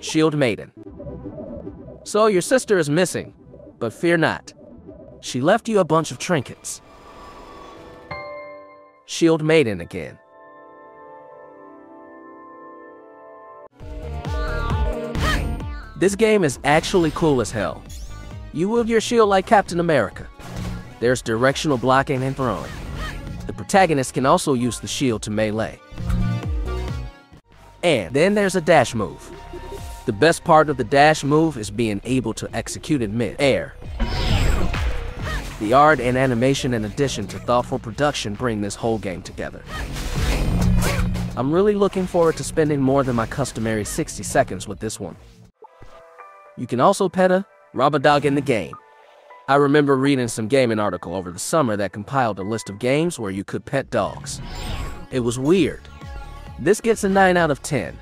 Shieldmaiden. So your sister is missing, but fear not. She left you a bunch of trinkets. Shieldmaiden again. This game is actually cool as hell. You wield your shield like Captain America. There's directional blocking and throwing. The protagonist can also use the shield to melee. And then there's a dash move. The best part of the dash move is being able to execute it mid-air. The art and animation in addition to thoughtful production bring this whole game together. I'm really looking forward to spending more than my customary 60 seconds with this one. You can also pet a rub a dog in the game. I remember reading some gaming article over the summer that compiled a list of games where you could pet dogs. It was weird. This gets a 9 out of 10.